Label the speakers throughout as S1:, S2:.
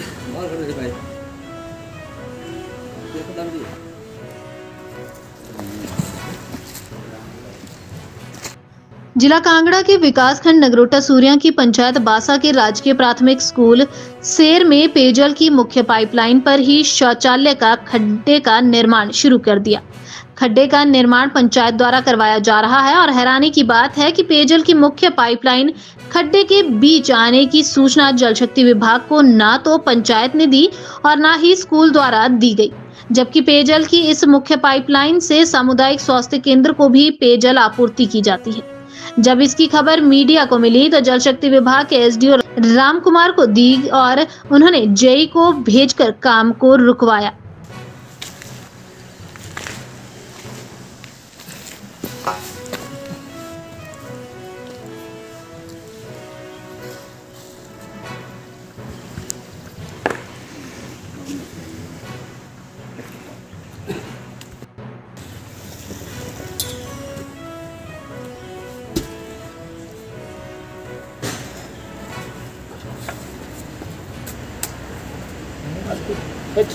S1: और कर दे भाई देखो
S2: जिला कांगड़ा के विकासखंड नगरोटा सूर्या की पंचायत बासा के राजकीय प्राथमिक स्कूल सेर में पेयजल की मुख्य पाइपलाइन पर ही शौचालय का खड्डे का निर्माण शुरू कर दिया। खड्डे का निर्माण पंचायत द्वारा करवाया जा रहा है और हैरानी की बात है कि पेयजल की मुख्य पाइपलाइन खड्डे के बीच आने की सूचना जल शक्ति विभाग को ना तो पंचायत ने दी और ना ही स्कूल द्वारा दी गई, जबकि पेयजल की इस मुख्य पाइपलाइन से सामुदायिक स्वास्थ्य केंद्र को भी पेयजल आपूर्ति की जाती है। जब इसकी खबर मीडिया को मिली तो जल शक्ति विभाग के एस एसडीओ राम कुमार को दी और उन्होंने जेई को भेजकर काम को रुकवाया।
S3: Alles gut. Weg.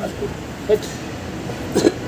S3: Alles gut. Weg.